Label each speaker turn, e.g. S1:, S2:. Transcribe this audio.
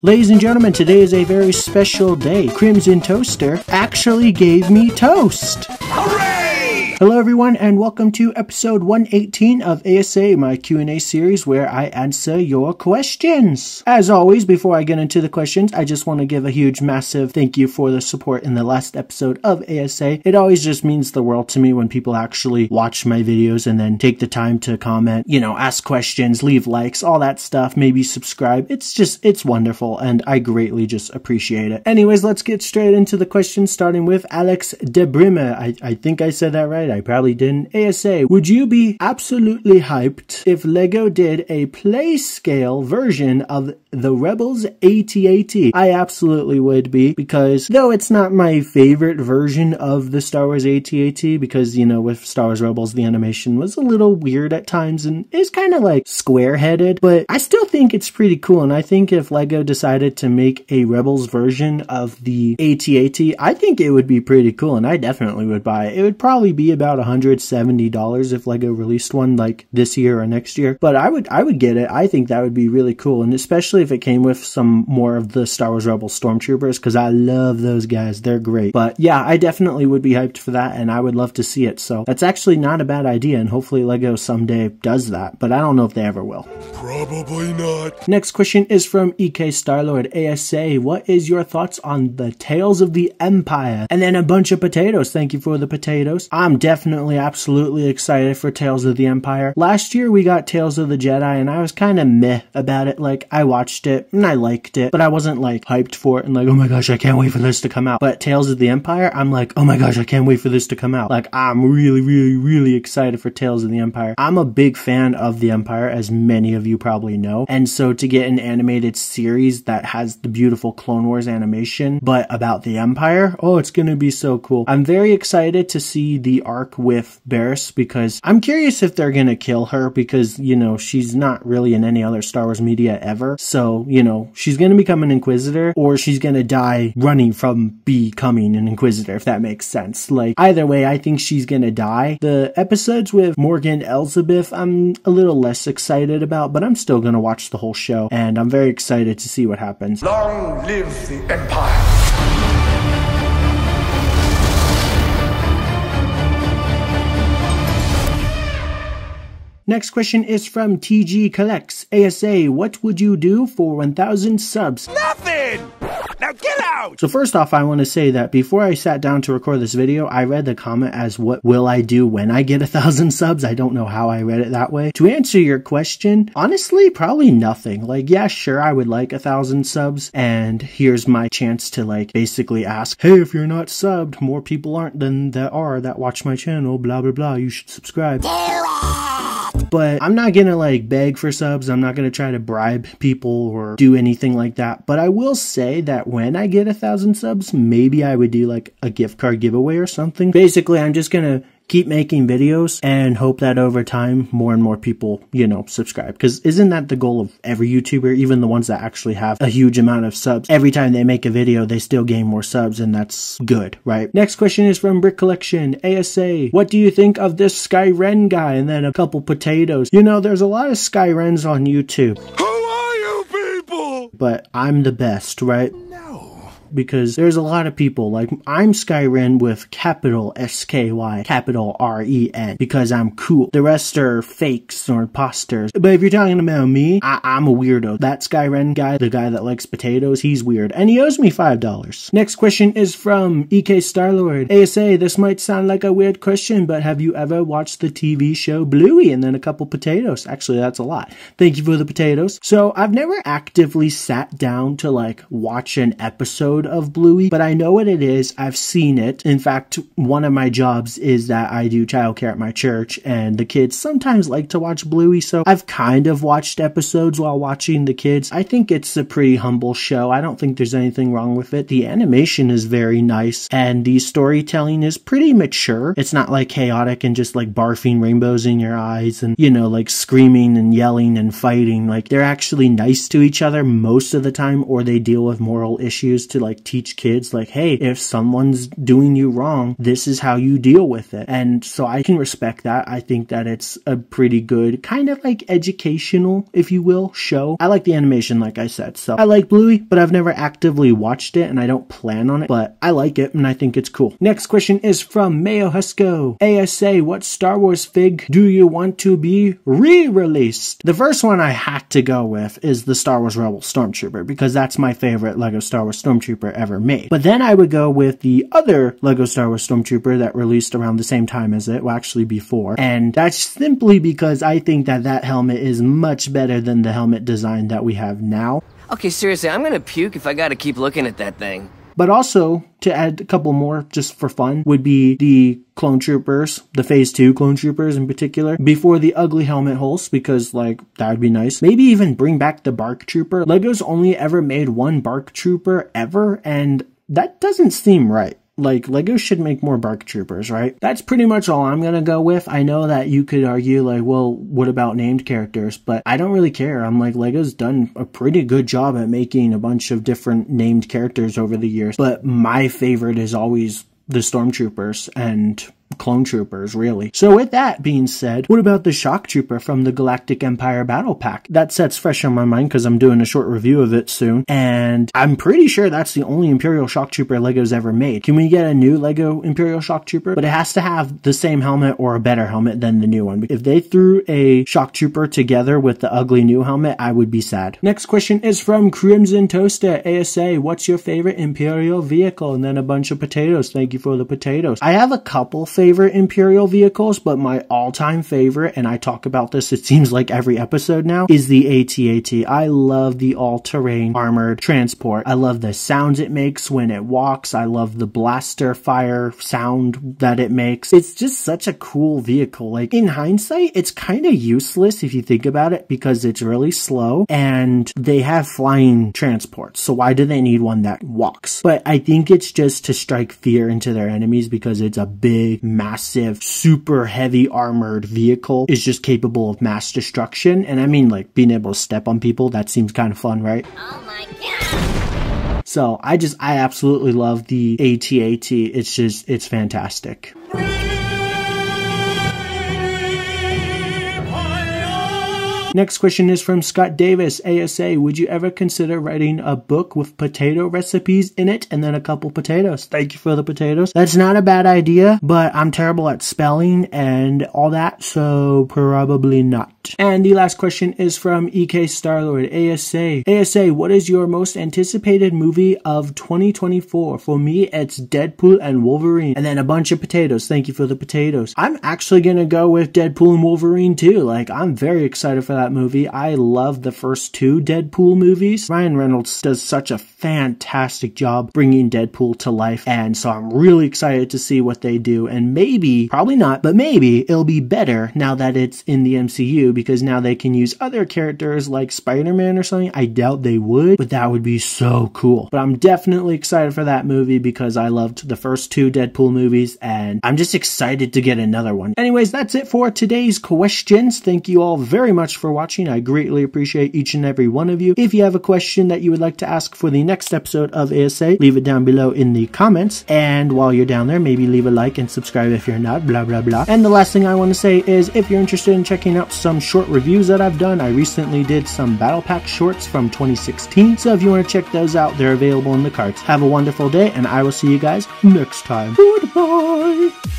S1: Ladies and gentlemen, today is a very special day. Crimson Toaster actually gave me toast. Hooray! Hello everyone and welcome to episode 118 of ASA, my Q&A series where I answer your questions. As always, before I get into the questions, I just want to give a huge massive thank you for the support in the last episode of ASA. It always just means the world to me when people actually watch my videos and then take the time to comment, you know, ask questions, leave likes, all that stuff, maybe subscribe. It's just, it's wonderful and I greatly just appreciate it. Anyways, let's get straight into the questions starting with Alex Debrimer. I, I think I said that right. I probably didn't. ASA, would you be absolutely hyped if LEGO did a play scale version of the Rebels AT-AT? I absolutely would be because though it's not my favorite version of the Star Wars AT-AT because, you know, with Star Wars Rebels, the animation was a little weird at times and it's kind of like square-headed, but I still think it's pretty cool. And I think if LEGO decided to make a Rebels version of the AT-AT, I think it would be pretty cool and I definitely would buy it. It would probably be about $170 if Lego released one like this year or next year. But I would I would get it. I think that would be really cool. And especially if it came with some more of the Star Wars Rebel stormtroopers because I love those guys. They're great. But yeah, I definitely would be hyped for that and I would love to see it. So that's actually not a bad idea and hopefully Lego someday does that. But I don't know if they ever will.
S2: Probably not.
S1: Next question is from EK Starlord ASA. What is your thoughts on the Tales of the Empire? And then a bunch of potatoes. Thank you for the potatoes. I'm definitely absolutely excited for Tales of the Empire. Last year we got Tales of the Jedi and I was kind of meh about it. Like I watched it and I liked it, but I wasn't like hyped for it and like, oh my gosh, I can't wait for this to come out. But Tales of the Empire, I'm like, oh my gosh, I can't wait for this to come out. Like I'm really, really, really excited for Tales of the Empire. I'm a big fan of the Empire, as many of you probably know. And so to get an animated series that has the beautiful Clone Wars animation, but about the Empire, oh, it's gonna be so cool. I'm very excited to see the arc with Barriss because I'm curious if they're gonna kill her because, you know, she's not really in any other Star Wars media ever. So, you know, she's gonna become an Inquisitor or she's gonna die running from becoming an Inquisitor, if that makes sense. Like, either way, I think she's gonna die. The episodes with Morgan Elsbeth, I'm a little less excited about, but I'm still gonna watch the whole show and I'm very excited to see what happens.
S2: Long live the Empire.
S1: Next question is from TG Collects ASA. What would you do for 1,000 subs?
S2: Nothing! Now get out!
S1: So first off, I want to say that before I sat down to record this video, I read the comment as what will I do when I get a thousand subs? I don't know how I read it that way. To answer your question, honestly, probably nothing. Like, yeah, sure, I would like a thousand subs, and here's my chance to like basically ask, hey, if you're not subbed, more people aren't than that are that watch my channel, blah blah blah, you should subscribe. But I'm not gonna like beg for subs. I'm not gonna try to bribe people or do anything like that. But I will say that when I get a thousand subs, maybe I would do like a gift card giveaway or something. Basically, I'm just gonna keep making videos and hope that over time more and more people, you know, subscribe. Because isn't that the goal of every YouTuber, even the ones that actually have a huge amount of subs? Every time they make a video, they still gain more subs and that's good, right? Next question is from Brick Collection, ASA. What do you think of this Skyren guy? And then a couple potatoes. You know, there's a lot of Skyrens on YouTube,
S2: Who are you people?
S1: but I'm the best, right?
S2: No.
S1: Because there's a lot of people like I'm Skyren with capital S K Y, capital R E N, because I'm cool. The rest are fakes or imposters. But if you're talking about me, I- I'm a weirdo. That Skyren guy, the guy that likes potatoes, he's weird, and he owes me five dollars. Next question is from EK Starlord. ASA, this might sound like a weird question, but have you ever watched the TV show Bluey and then a couple potatoes? Actually, that's a lot. Thank you for the potatoes. So I've never actively sat down to like watch an episode of Bluey, but I know what it is. I've seen it. In fact, one of my jobs is that I do childcare at my church, and the kids sometimes like to watch Bluey, so I've kind of watched episodes while watching the kids. I think it's a pretty humble show. I don't think there's anything wrong with it. The animation is very nice, and the storytelling is pretty mature. It's not like chaotic and just like barfing rainbows in your eyes and, you know, like screaming and yelling and fighting. Like they're actually nice to each other most of the time, or they deal with moral issues to like like teach kids like, hey, if someone's doing you wrong, this is how you deal with it. And so I can respect that. I think that it's a pretty good kind of like educational, if you will, show. I like the animation, like I said. So I like Bluey, but I've never actively watched it and I don't plan on it, but I like it and I think it's cool. Next question is from Mayo Husko. ASA, what Star Wars fig do you want to be re-released? The first one I had to go with is the Star Wars Rebel Stormtrooper because that's my favorite Lego Star Wars Stormtrooper ever made. But then I would go with the other Lego Star Wars Stormtrooper that released around the same time as it, well actually before. And that's simply because I think that that helmet is much better than the helmet design that we have now.
S3: Okay, seriously, I'm gonna puke if I gotta keep looking at that thing.
S1: But also, to add a couple more just for fun, would be the clone troopers, the phase two clone troopers in particular, before the ugly helmet holes, because like that would be nice. Maybe even bring back the BARC trooper. Lego's only ever made one BARC trooper ever, and that doesn't seem right like Lego should make more BARC troopers, right? That's pretty much all I'm gonna go with. I know that you could argue like, well, what about named characters? But I don't really care. I'm like Lego's done a pretty good job at making a bunch of different named characters over the years. But my favorite is always the stormtroopers and clone troopers, really. So with that being said, what about the shock trooper from the Galactic Empire Battle Pack? That sets fresh on my mind because I'm doing a short review of it soon, and I'm pretty sure that's the only Imperial shock trooper Lego's ever made. Can we get a new Lego Imperial shock trooper? But it has to have the same helmet or a better helmet than the new one. If they threw a shock trooper together with the ugly new helmet, I would be sad. Next question is from Crimson Toaster ASA. What's your favorite Imperial vehicle? And then a bunch of potatoes. Thank you for the potatoes. I have a couple favorite Imperial vehicles, but my all-time favorite, and I talk about this it seems like every episode now, is the AT-AT. I love the all-terrain armored transport. I love the sounds it makes when it walks. I love the blaster fire sound that it makes. It's just such a cool vehicle. Like in hindsight, it's kind of useless if you think about it because it's really slow and they have flying transports. So why do they need one that walks? But I think it's just to strike fear into their enemies because it's a big, massive, super heavy armored vehicle is just capable of mass destruction. And I mean, like being able to step on people, that seems kind of fun, right?
S4: Oh my god!
S1: So I just, I absolutely love the AT-AT. It's just, it's fantastic. Next question is from Scott Davis, ASA. Would you ever consider writing a book with potato recipes in it and then a couple potatoes? Thank you for the potatoes. That's not a bad idea, but I'm terrible at spelling and all that, so probably not. And the last question is from EK Starlord, ASA. ASA, what is your most anticipated movie of 2024? For me, it's Deadpool and Wolverine. And then a bunch of potatoes. Thank you for the potatoes. I'm actually gonna go with Deadpool and Wolverine too. Like, I'm very excited for that movie. I love the first two Deadpool movies. Ryan Reynolds does such a fantastic job bringing Deadpool to life. And so I'm really excited to see what they do. And maybe, probably not, but maybe it'll be better now that it's in the MCU because now they can use other characters like Spider-Man or something. I doubt they would, but that would be so cool. But I'm definitely excited for that movie because I loved the first two Deadpool movies and I'm just excited to get another one. Anyways, that's it for today's questions. Thank you all very much for watching. I greatly appreciate each and every one of you. If you have a question that you would like to ask for the next episode of ASA, leave it down below in the comments. And while you're down there, maybe leave a like and subscribe if you're not, blah, blah, blah. And the last thing I want to say is if you're interested in checking out some short reviews that I've done, I recently did some Battle Pack shorts from 2016. So if you want to check those out, they're available in the cards. Have a wonderful day, and I will see you guys next time. Goodbye.